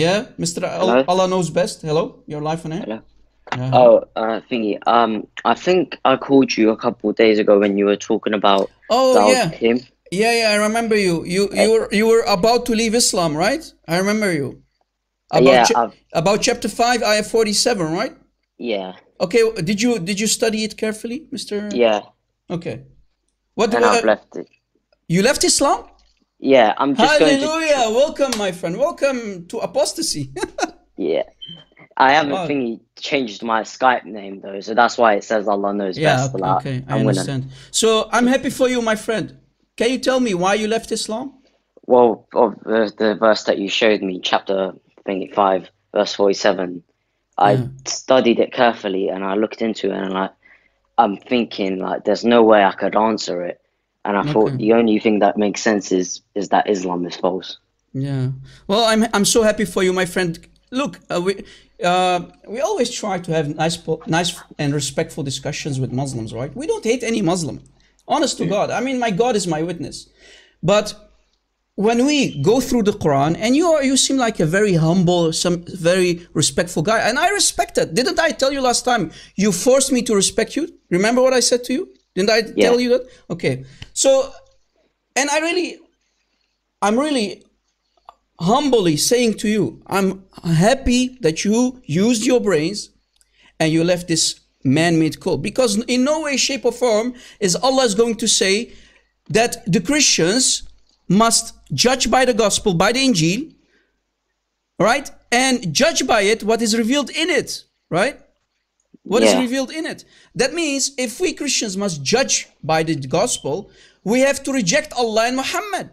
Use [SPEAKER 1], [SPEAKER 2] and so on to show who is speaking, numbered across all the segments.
[SPEAKER 1] Yeah, Mr.
[SPEAKER 2] Hello?
[SPEAKER 1] Allah knows best. Hello, you're live on air.
[SPEAKER 2] Hello.
[SPEAKER 1] Yeah.
[SPEAKER 2] Oh, uh, thingy. Um, I think I called you a couple days ago when you were talking about
[SPEAKER 1] Oh yeah,
[SPEAKER 2] him.
[SPEAKER 1] yeah, yeah. I remember you. You you were you were about to leave Islam, right? I remember you. About
[SPEAKER 2] Yeah,
[SPEAKER 1] cha- about chapter five, ayah forty-seven, right?
[SPEAKER 2] Yeah,
[SPEAKER 1] Okay. Did you did you study it carefully, Mr.
[SPEAKER 2] yeah,
[SPEAKER 1] Okay. What
[SPEAKER 2] and
[SPEAKER 1] uh,
[SPEAKER 2] I've left it.
[SPEAKER 1] you left Islam?
[SPEAKER 2] Yeah, I'm just going to.
[SPEAKER 1] Hallelujah! Welcome, my friend. Welcome to apostasy.
[SPEAKER 2] Yeah, I haven't
[SPEAKER 1] Wow.
[SPEAKER 2] thingy changed my Skype name though, so that's why it says Allah knows
[SPEAKER 1] yeah.
[SPEAKER 2] best.
[SPEAKER 1] Okay.
[SPEAKER 2] like,
[SPEAKER 1] okay, I
[SPEAKER 2] I'm winning.
[SPEAKER 1] understand. So I'm happy for you, my friend. Can you tell me why you left Islam?
[SPEAKER 2] Well, of the, the verse that you showed me, chapter thingy five, verse forty-seven, I
[SPEAKER 1] Yeah.
[SPEAKER 2] studied it carefully and I looked into it and like I'm thinking like there's no way I could answer it, and I thought the only thing that makes sense is is that Islam is false.
[SPEAKER 1] Yeah. Well, I'm I'm so happy for you, my friend. Look, uh, we uh, we always try to have nice nice and respectful discussions with Muslims, right? We don't hate any Muslim. Honest to God. I mean, my God is my witness. But when we go through the Quran, and you are you seem like a very humble, some very respectful guy, and I respect that. Didn't I tell you last time? You forced me to respect you. Remember what I said to you? Didn't I
[SPEAKER 2] Yeah.
[SPEAKER 1] tell you that? Okay. So, and I really, I'm really humbly saying to you, I'm happy that you used your brains and you left this man-made cult because in no way, shape, or form is Allah is going to say that the Christians must judge by the gospel, by the Injil, right? And judge by it what is revealed in it, right? What is
[SPEAKER 2] Yeah.
[SPEAKER 1] revealed in it. That means if we Christians must judge by the gospel, we have to reject Allah and Muhammad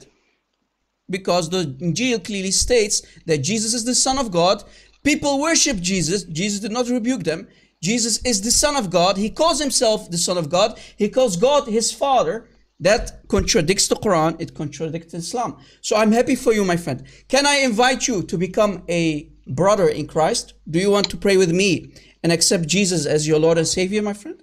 [SPEAKER 1] because the Injil clearly states that Jesus is the Son of God. People worship Jesus. Jesus did not rebuke them. Jesus is the Son of God. He calls himself the Son of God. He calls God his Father. That contradicts the Quran. It contradicts Islam. So I'm happy for you, my friend. Can I invite you to become a brother in Christ? Do you want to pray with me and accept Jesus as your Lord and Savior, my friend?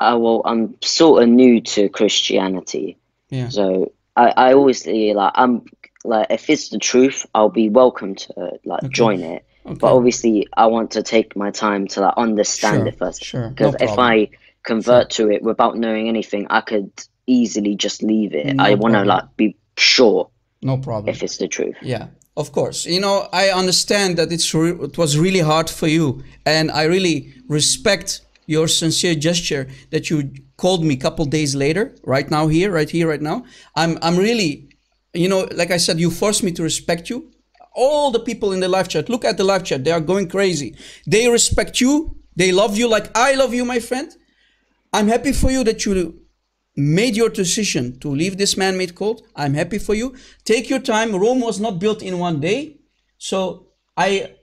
[SPEAKER 2] Uh, well, I'm sort of new to Christianity,
[SPEAKER 1] Yeah.
[SPEAKER 2] so I, I always say like I'm like if it's the truth, I'll be welcome to like join it.
[SPEAKER 1] Okay.
[SPEAKER 2] But obviously, I want to take my time to like understand
[SPEAKER 1] Sure,
[SPEAKER 2] it first.
[SPEAKER 1] sure, no
[SPEAKER 2] Because if. I convert to it without knowing anything, I could easily just leave it.
[SPEAKER 1] No
[SPEAKER 2] I want to like be sure
[SPEAKER 1] No problem.
[SPEAKER 2] if it's the truth.
[SPEAKER 1] Yeah, of course. You know, I understand that it's it was really hard for you, and I really respect your sincere gesture that you called me a couple days later, right now here, right here, right now. I'm I'm really, you know, like I said, you forced me to respect you. All the people in the live chat, look at the live chat. They are going crazy. They respect you. They love you like I love you, my friend. I'm happy for you that you made your decision to leave this man-made cult. I'm happy for you. Take your time. Rome was not built in one day. So I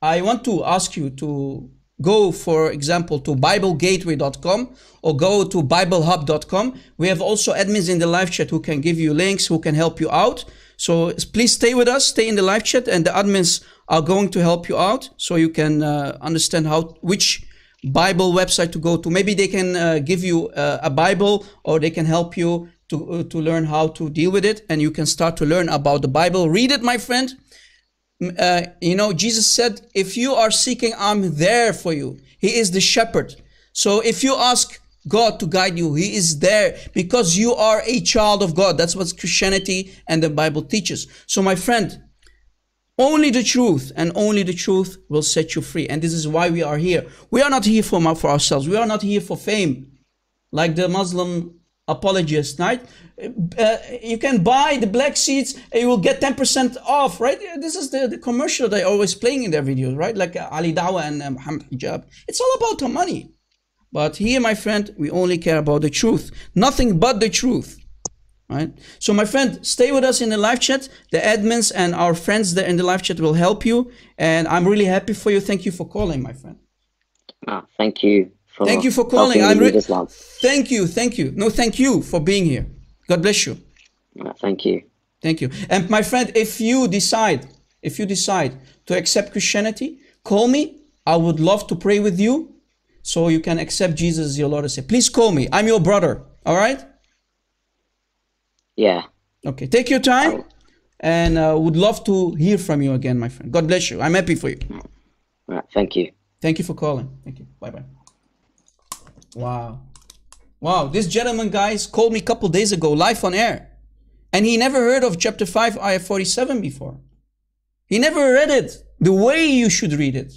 [SPEAKER 1] I want to ask you to go, for example, to BibleGateway.com or go to BibleHub.com. We have also admins in the live chat who can give you links, who can help you out. So please stay with us, stay in the live chat, and the admins are going to help you out so you can uh, understand how which Bible website to go to. Maybe they can uh, give you uh, a Bible or they can help you to, uh, to learn how to deal with it and you can start to learn about the Bible. Read it, my friend. Uh, you know, Jesus said, if you are seeking, I'm there for you. He is the shepherd. So if you ask God to guide you, He is there because you are a child of God. That's what Christianity and the Bible teaches. So, my friend, only the truth and only the truth will set you free. And this is why we are here. We are not here for, for ourselves. We are not here for fame, like the Muslim apologists, right? Uh, you can buy the black seeds and you will get 10% off, right? This is the, the commercial they're always playing in their videos, right? Like uh, Ali Dawah and uh, Mohammed Hijab. It's all about the money. But here, my friend, we only care about the truth. Nothing but the truth. Right? So, my friend, stay with us in the live chat. The admins and our friends there in the live chat will help you. And I'm really happy for you. Thank you for calling, my friend.
[SPEAKER 2] Ah, thank you for
[SPEAKER 1] Thank you for calling. I'm
[SPEAKER 2] lead
[SPEAKER 1] re- Thank you. Thank you. No, thank you for being here. God bless you.
[SPEAKER 2] Ah, thank you.
[SPEAKER 1] Thank you. And my friend, if you decide, if you decide to accept Christianity, call me. I would love to pray with you so you can accept Jesus as your Lord and Savior. Please call me. I'm your brother. All right?
[SPEAKER 2] Yeah.
[SPEAKER 1] Okay. Take your time and uh, would love to hear from you again, my friend. God bless you. I'm happy for you.
[SPEAKER 2] All right, thank you.
[SPEAKER 1] Thank you for calling. Thank you. Bye bye. Wow. Wow. This gentleman, guys, called me a couple days ago, live on air. And he never heard of chapter 5, ayah 47 before. He never read it the way you should read it.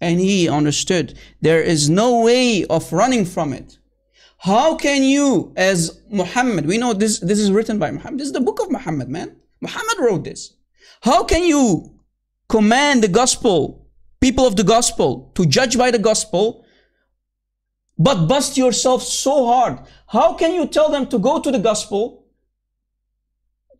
[SPEAKER 1] And he understood there is no way of running from it. How can you, as Muhammad, we know this, this is written by Muhammad. This is the book of Muhammad, man. Muhammad wrote this. How can you command the gospel, people of the gospel, to judge by the gospel, but bust yourself so hard? How can you tell them to go to the gospel,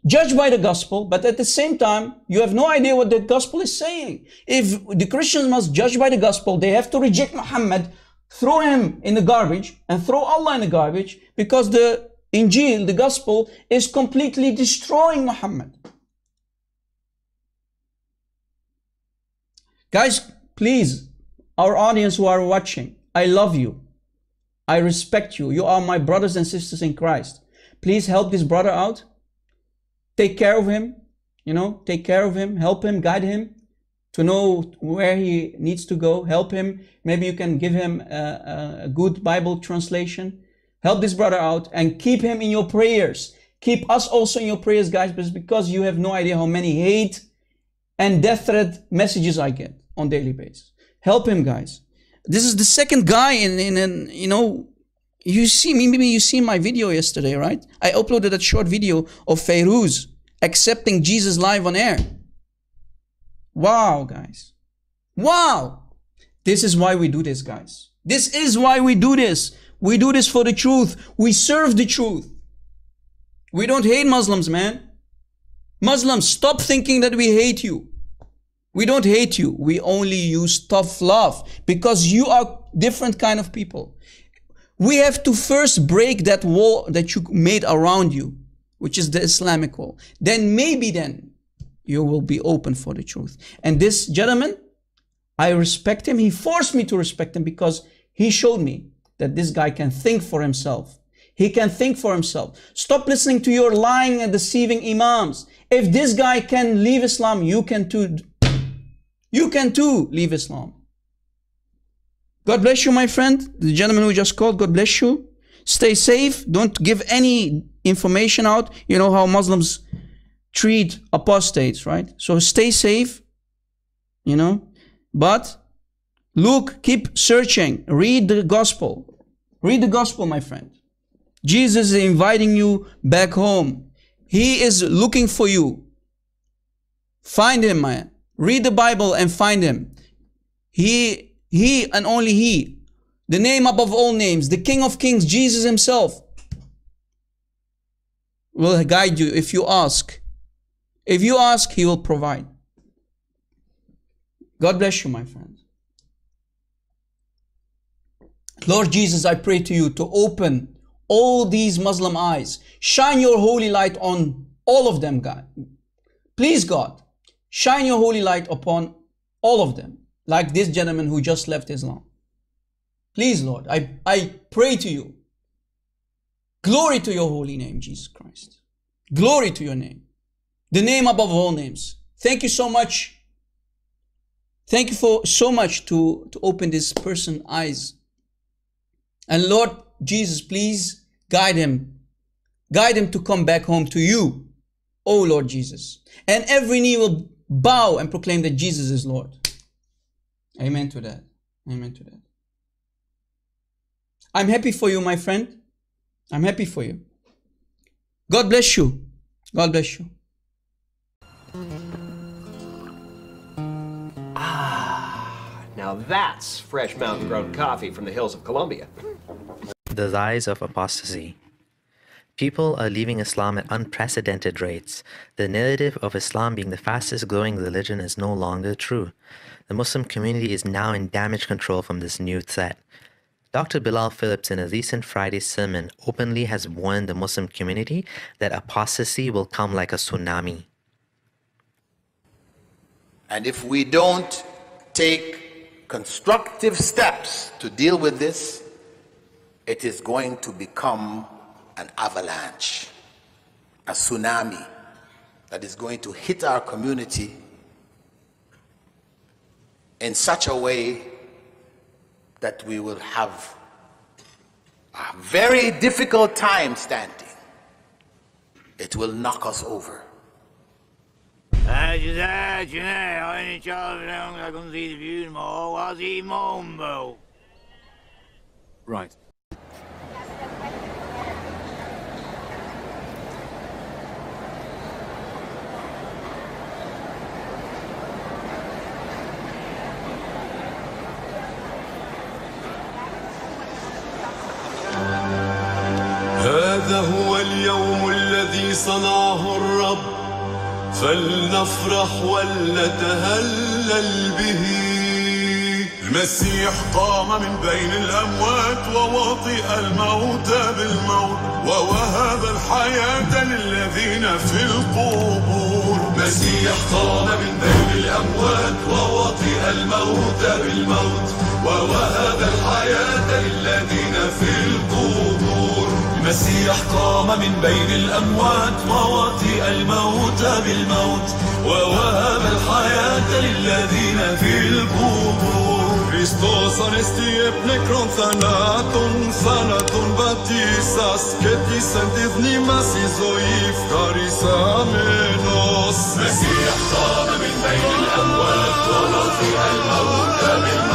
[SPEAKER 1] judge by the gospel, but at the same time, you have no idea what the gospel is saying? If the Christians must judge by the gospel, they have to reject Muhammad, throw him in the garbage, and throw Allah in the garbage, because the Injil, the gospel, is completely destroying Muhammad. Guys, please, our audience who are watching, I love you. I respect you. You are my brothers and sisters in Christ. Please help this brother out. Take care of him. You know, take care of him, help him, guide him to know where he needs to go. Help him. Maybe you can give him a, a good Bible translation. Help this brother out and keep him in your prayers. Keep us also in your prayers, guys, because you have no idea how many hate and death threat messages I get on daily basis. Help him, guys. This is the second guy in, in, in you know, you see me, maybe you see my video yesterday, right? I uploaded a short video of Feiruz accepting Jesus live on air. Wow, guys. Wow. This is why we do this, guys. This is why we do this. We do this for the truth. We serve the truth. We don't hate Muslims, man. Muslims, stop thinking that we hate you. We don't hate you. We only use tough love because you are different kind of people. We have to first break that wall that you made around you, which is the Islamic wall. Then maybe then you will be open for the truth. And this gentleman, I respect him. He forced me to respect him because he showed me that this guy can think for himself. He can think for himself. Stop listening to your lying and deceiving imams. If this guy can leave Islam, you can too. You can too leave Islam. God bless you, my friend. The gentleman who just called, God bless you. Stay safe. Don't give any information out. You know how Muslims treat apostates, right? So stay safe, you know. But look, keep searching. Read the gospel. Read the gospel, my friend. Jesus is inviting you back home. He is looking for you. Find him, man. Read the Bible and find him. He, he and only he, the name above all names, the King of Kings, Jesus himself, will guide you if you ask. If you ask, he will provide. God bless you, my friends. Lord Jesus, I pray to you to open all these Muslim eyes. Shine your holy light on all of them, God. Please, God, shine your holy light upon all of them, like this gentleman who just left Islam. Please, Lord, I, I pray to you. Glory to your holy name, Jesus Christ. Glory to your name. The name above all names. Thank you so much. Thank you for so much to, to open this person's eyes. And Lord Jesus, please guide him. Guide him to come back home to you, oh Lord Jesus. And every knee will bow and proclaim that Jesus is Lord. Amen to that. Amen to that. I'm happy for you, my friend. I'm happy for you. God bless you. God bless you.
[SPEAKER 3] Now that's fresh mountain grown coffee from the hills of Colombia.
[SPEAKER 4] The rise of apostasy. People are leaving Islam at unprecedented rates. The narrative of Islam being the fastest growing religion is no longer true. The Muslim community is now in damage control from this new threat. Dr. Bilal Phillips, in a recent Friday sermon, openly has warned the Muslim community that apostasy will come like a tsunami.
[SPEAKER 5] And if we don't take constructive steps to deal with this, it is going to become an avalanche, a tsunami, that is going to hit our community in such a way that we will have a very difficult time standing. It will knock us over.
[SPEAKER 6] Right.
[SPEAKER 7] هذا هو اليوم الذي صنعه الرب فلنفرح ولنتهلل به. المسيح قام من بين الأموات ووطئ الموت بالموت ووهب الحياة للذين في القبور. المسيح قام من بين الأموات ووطئ الموت بالموت ووهب الحياة للذين في القبور. المسيح قام من بين الأموات ووطئ الموت بالموت ووهب الحياة للذين في القبور Christos anesti e plekron thanaton, thanaton batisas, këti sentidnimas i zoif, karis menos. Mesia, ahtame min bejnë l'amwat, wa wati al-mawta bil